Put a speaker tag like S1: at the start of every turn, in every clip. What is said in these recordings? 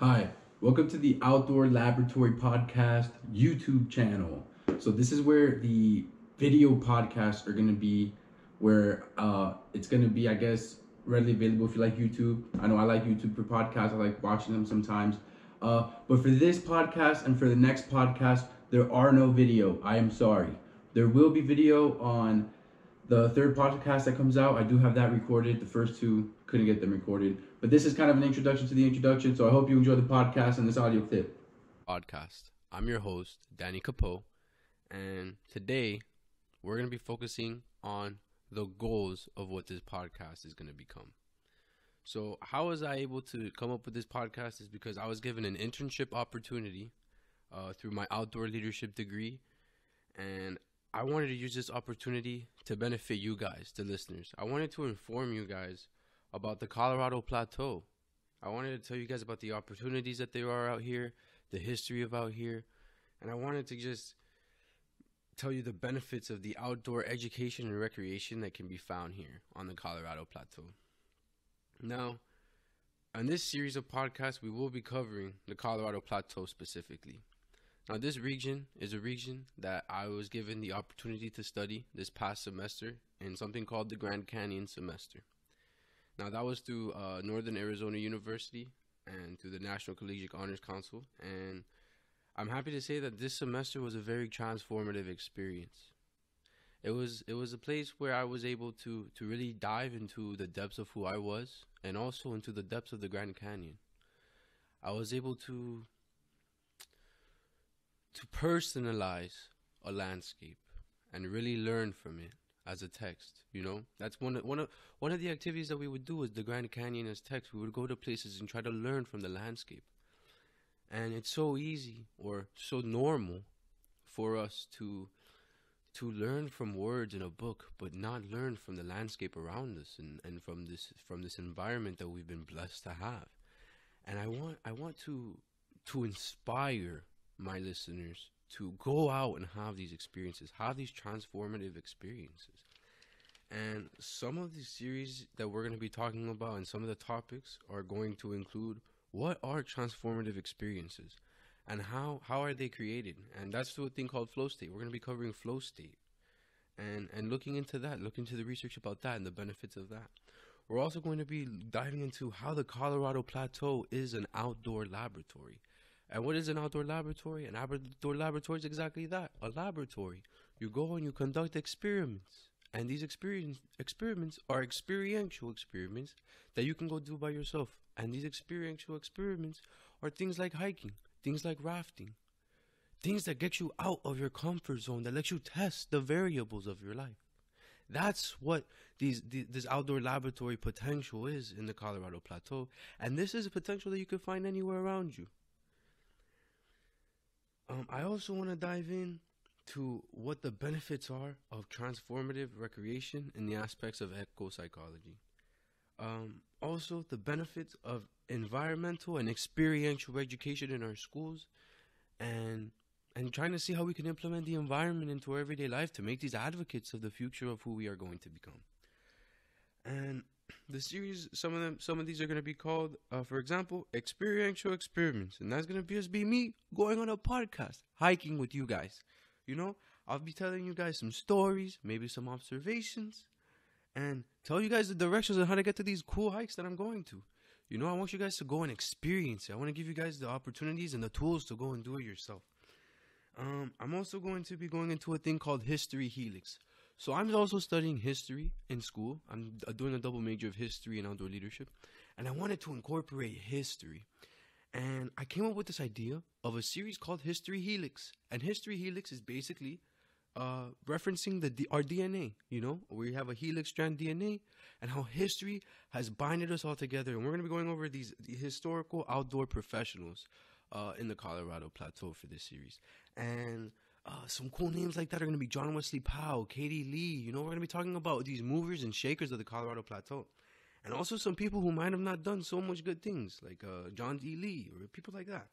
S1: Hi, welcome to the Outdoor Laboratory Podcast YouTube channel. So this is where the video podcasts are gonna be, where uh, it's gonna be, I guess, readily available if you like YouTube. I know I like YouTube for podcasts. I like watching them sometimes. Uh, but for this podcast and for the next podcast, there are no video. I am sorry. There will be video on the third podcast that comes out. I do have that recorded. The first two couldn't get them recorded. But this is kind of an introduction to the introduction. So I hope you enjoy the podcast and this audio clip.
S2: Podcast. I'm your host, Danny Capo, and today we're going to be focusing on the goals of what this podcast is going to become. So, how was I able to come up with this podcast? Is because I was given an internship opportunity uh, through my outdoor leadership degree, and I wanted to use this opportunity to benefit you guys, the listeners. I wanted to inform you guys about the Colorado Plateau. I wanted to tell you guys about the opportunities that there are out here, the history of out here, and I wanted to just tell you the benefits of the outdoor education and recreation that can be found here on the Colorado Plateau. Now, in this series of podcasts, we will be covering the Colorado Plateau specifically. Now, this region is a region that I was given the opportunity to study this past semester in something called the Grand Canyon semester. Now, that was through uh, Northern Arizona University and through the National Collegiate Honors Council. And I'm happy to say that this semester was a very transformative experience. It was it was a place where I was able to to really dive into the depths of who I was and also into the depths of the Grand Canyon. I was able to to personalize a landscape and really learn from it as a text. You know, that's one of, one of one of the activities that we would do is the Grand Canyon as text. We would go to places and try to learn from the landscape, and it's so easy or so normal for us to to learn from words in a book, but not learn from the landscape around us and, and from this from this environment that we've been blessed to have. And I want I want to to inspire my listeners to go out and have these experiences, have these transformative experiences. And some of the series that we're going to be talking about and some of the topics are going to include what are transformative experiences and how how are they created? And that's the thing called flow state. We're going to be covering flow state and and looking into that, looking into the research about that and the benefits of that. We're also going to be diving into how the Colorado Plateau is an outdoor laboratory. And what is an outdoor laboratory? An outdoor laboratory is exactly that a laboratory. You go and you conduct experiments. And these experience, experiments are experiential experiments that you can go do by yourself. And these experiential experiments are things like hiking, things like rafting, things that get you out of your comfort zone, that let you test the variables of your life. That's what these, this outdoor laboratory potential is in the Colorado Plateau. And this is a potential that you can find anywhere around you. Um, I also want to dive in to what the benefits are of transformative recreation in the aspects of eco psychology. Um, also, the benefits of environmental and experiential education in our schools, and and trying to see how we can implement the environment into our everyday life to make these advocates of the future of who we are going to become. And the series, some of them, some of these are going to be called, uh, for example, experiential experiments, and that's going to just be me going on a podcast, hiking with you guys. You know, I'll be telling you guys some stories, maybe some observations, and tell you guys the directions on how to get to these cool hikes that I'm going to. You know, I want you guys to go and experience it. I want to give you guys the opportunities and the tools to go and do it yourself. Um, I'm also going to be going into a thing called History Helix. So I'm also studying history in school. I'm doing a double major of history and outdoor leadership, and I wanted to incorporate history. And I came up with this idea of a series called History Helix. And History Helix is basically uh, referencing the our DNA. You know, where we have a helix strand DNA, and how history has binded us all together. And we're going to be going over these the historical outdoor professionals uh, in the Colorado Plateau for this series. And uh, some cool names like that are going to be John Wesley Powell, Katie Lee. You know, we're going to be talking about these movers and shakers of the Colorado Plateau. And also some people who might have not done so much good things, like uh, John D. Lee or people like that.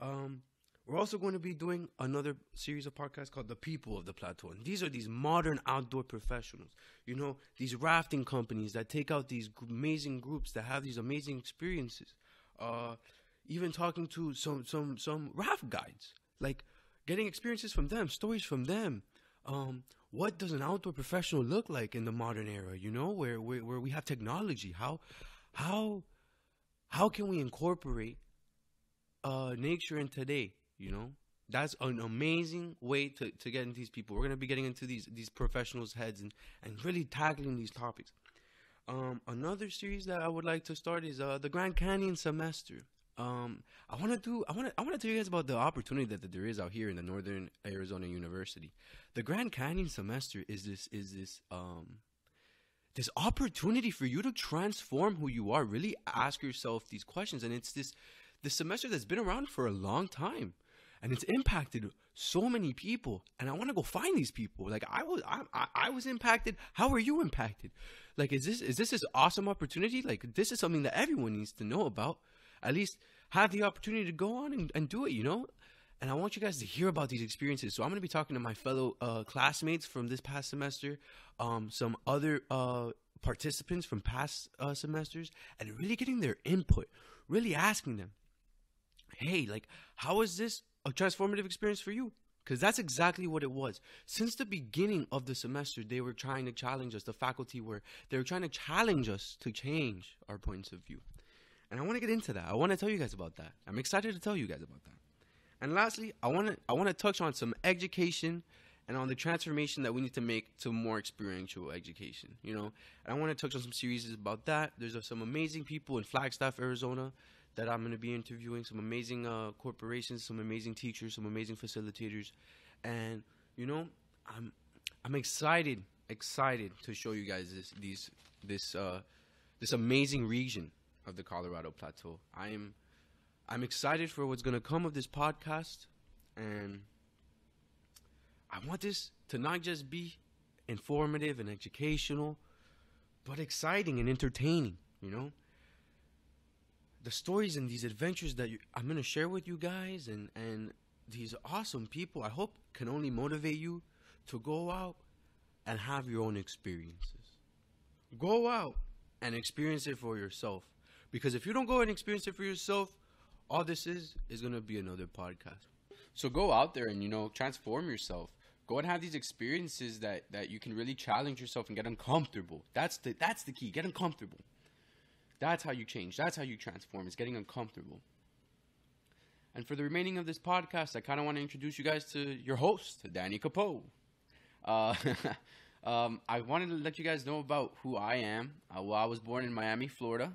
S2: Um, we're also going to be doing another series of podcasts called The People of the Plateau. And these are these modern outdoor professionals. You know, these rafting companies that take out these amazing groups that have these amazing experiences. Uh, even talking to some some some raft guides, like getting experiences from them, stories from them. Um, what does an outdoor professional look like in the modern era? You know, where where, where we have technology. How how how can we incorporate uh, nature in today? You know, that's an amazing way to, to get into these people. We're gonna be getting into these these professionals' heads and, and really tackling these topics. Um, another series that I would like to start is uh, the Grand Canyon semester. Um, I want to do. I want to. I want to tell you guys about the opportunity that, that there is out here in the Northern Arizona University. The Grand Canyon semester is this. Is this. Um, this opportunity for you to transform who you are. Really ask yourself these questions, and it's this. This semester that's been around for a long time, and it's impacted so many people. And I want to go find these people. Like I was. I, I, I was impacted. How are you impacted? Like is this is this this awesome opportunity? Like this is something that everyone needs to know about at least have the opportunity to go on and, and do it, you know? And I want you guys to hear about these experiences. So I'm going to be talking to my fellow uh, classmates from this past semester, um, some other uh, participants from past uh, semesters, and really getting their input, really asking them, hey, like, how is this a transformative experience for you? Because that's exactly what it was. Since the beginning of the semester, they were trying to challenge us. The faculty were, they were trying to challenge us to change our points of view. And I want to get into that. I want to tell you guys about that. I'm excited to tell you guys about that. And lastly, I want to I want to touch on some education and on the transformation that we need to make to more experiential education. You know, and I want to touch on some series about that. There's uh, some amazing people in Flagstaff, Arizona, that I'm going to be interviewing. Some amazing uh, corporations, some amazing teachers, some amazing facilitators, and you know, I'm I'm excited excited to show you guys this these this uh, this amazing region of the Colorado Plateau. I'm I'm excited for what's going to come of this podcast and I want this to not just be informative and educational, but exciting and entertaining, you know? The stories and these adventures that you, I'm going to share with you guys and and these awesome people, I hope can only motivate you to go out and have your own experiences. Go out and experience it for yourself. Because if you don't go and experience it for yourself, all this is is gonna be another podcast. So go out there and you know transform yourself. Go and have these experiences that that you can really challenge yourself and get uncomfortable. That's the that's the key. Get uncomfortable. That's how you change. That's how you transform. Is getting uncomfortable. And for the remaining of this podcast, I kind of want to introduce you guys to your host, Danny Capo. Uh, um, I wanted to let you guys know about who I am. Uh, well, I was born in Miami, Florida.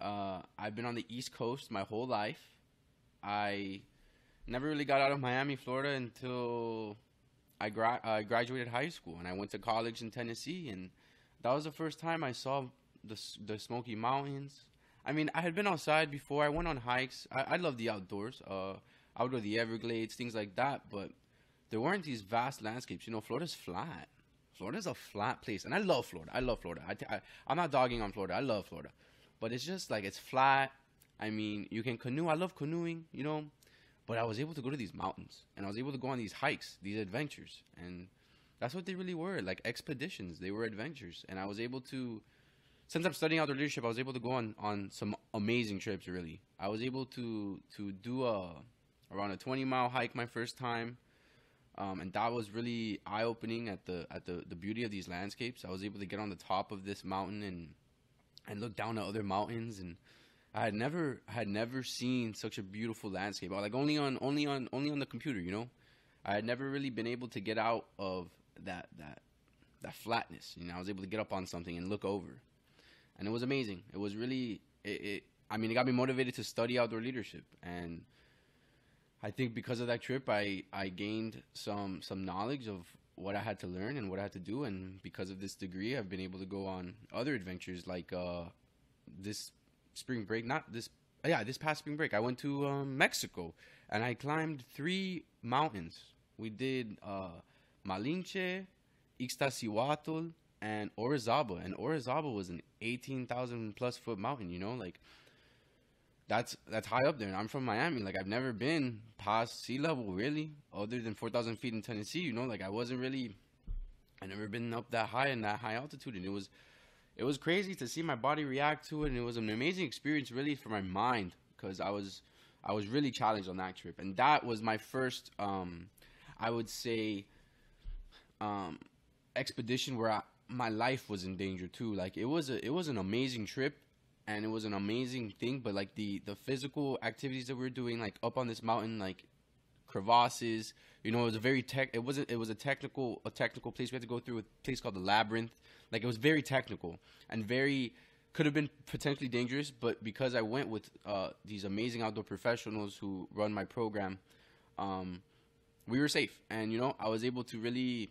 S2: Uh, I've been on the East Coast my whole life. I never really got out of Miami, Florida until I gra- uh, graduated high school and I went to college in Tennessee. And that was the first time I saw the, the Smoky Mountains. I mean, I had been outside before. I went on hikes. I, I love the outdoors. Uh, I would go to the Everglades, things like that. But there weren't these vast landscapes. You know, Florida's flat. Florida's a flat place, and I love Florida. I love Florida. I I, I'm not dogging on Florida. I love Florida but it's just like it's flat. I mean, you can canoe. I love canoeing, you know, but I was able to go to these mountains and I was able to go on these hikes, these adventures, and that's what they really were like expeditions. They were adventures, and I was able to. Since I'm studying outdoor leadership, I was able to go on on some amazing trips. Really, I was able to to do a around a 20 mile hike my first time. Um, and that was really eye opening at the at the, the beauty of these landscapes. I was able to get on the top of this mountain and and look down at other mountains and I had never had never seen such a beautiful landscape. Like only on only on only on the computer, you know. I had never really been able to get out of that that that flatness. You know, I was able to get up on something and look over, and it was amazing. It was really it. it I mean, it got me motivated to study outdoor leadership, and I think because of that trip, I I gained some some knowledge of what I had to learn and what I had to do. And because of this degree, I've been able to go on other adventures like uh, this spring break. Not this, yeah, this past spring break. I went to um, Mexico and I climbed three mountains. We did uh, Malinche, Ixtaccíhuatl, and Orizaba. And Orizaba was an 18,000 plus foot mountain, you know, like that's that's high up there. And I'm from Miami. Like I've never been past sea level really, other than four thousand feet in Tennessee. You know, like I wasn't really. I never been up that high in that high altitude, and it was, it was crazy to see my body react to it, and it was an amazing experience really for my mind. because I was I was really challenged on that trip, and that was my first, um, I would say, um, expedition where I, my life was in danger too. Like it was a it was an amazing trip, and it was an amazing thing. But like the the physical activities that we were doing, like up on this mountain, like crevasses. You know, it was a very tech. It wasn't. It was a technical a technical place. We had to go through a place called the labyrinth. Like it was very technical and very could have been potentially dangerous, but because I went with uh, these amazing outdoor professionals who run my program, um, we were safe. And you know, I was able to really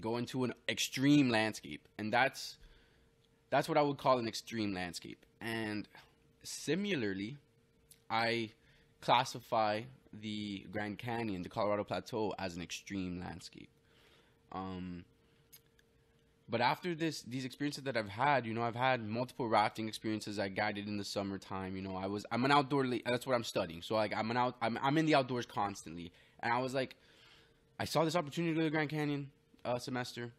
S2: go into an extreme landscape, and that's that's what I would call an extreme landscape. And similarly, I classify the Grand Canyon, the Colorado Plateau, as an extreme landscape. Um, but after this these experiences that I've had, you know, I've had multiple rafting experiences. I guided in the summertime. You know, I was I'm an outdoor. That's what I'm studying. So like I'm an out. I'm I'm in the outdoors constantly. And I was like, I saw this opportunity to go to the Grand Canyon uh, semester,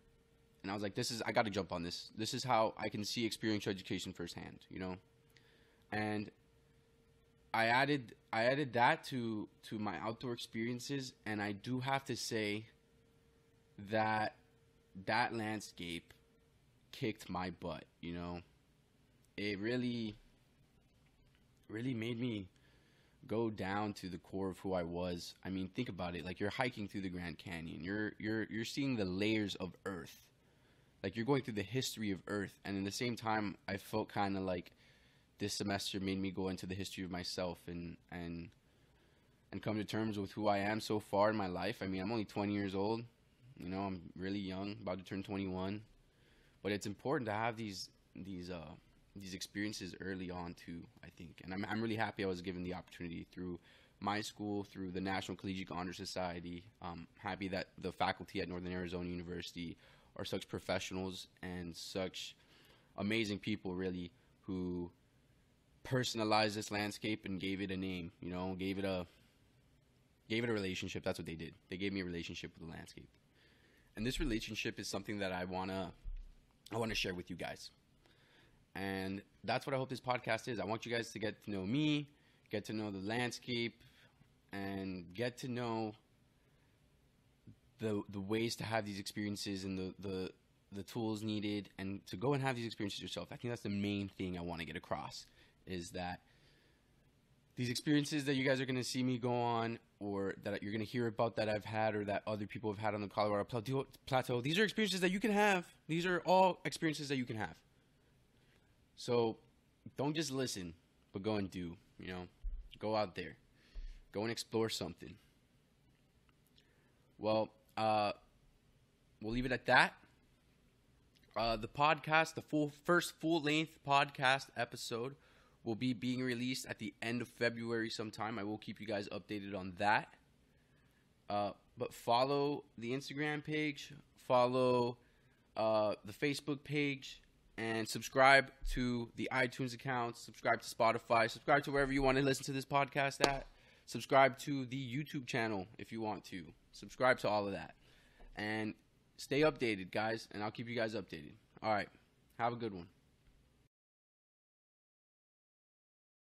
S2: and I was like, this is I got to jump on this. This is how I can see experiential education firsthand. You know, and I added I added that to to my outdoor experiences, and I do have to say that that landscape kicked my butt, you know. It really really made me go down to the core of who I was. I mean, think about it. Like you're hiking through the Grand Canyon. You're you're you're seeing the layers of earth. Like you're going through the history of earth and in the same time I felt kind of like this semester made me go into the history of myself and and and come to terms with who I am so far in my life. I mean, I'm only 20 years old. You know, I'm really young, about to turn 21. But it's important to have these these uh these experiences early on too. I think, and I'm I'm really happy I was given the opportunity through my school, through the National Collegiate Honor Society. I'm happy that the faculty at Northern Arizona University are such professionals and such amazing people, really, who personalized this landscape and gave it a name. You know, gave it a gave it a relationship. That's what they did. They gave me a relationship with the landscape and this relationship is something that I wanna I want to share with you guys. And that's what I hope this podcast is. I want you guys to get to know me, get to know the landscape, and get to know the the ways to have these experiences and the the the tools needed and to go and have these experiences yourself. I think that's the main thing I want to get across is that these experiences that you guys are going to see me go on or that you're going to hear about that I've had or that other people have had on the Colorado Plateau, plateau, these are experiences that you can have. These are all experiences that you can have. So don't just listen, but go and do, you know, go out there, go and explore something. Well, uh, we'll leave it at that. Uh, the podcast, the full first full length podcast episode will be being released at the end of February sometime. I will keep you guys updated on that. Uh, but follow the Instagram page, follow uh, the Facebook page, and subscribe to the iTunes account, subscribe to Spotify, subscribe to wherever you want to listen to this podcast at. Subscribe to the YouTube channel if you want to. Subscribe to all of that. And stay updated, guys, and I'll keep you guys updated. All right. Have a good one.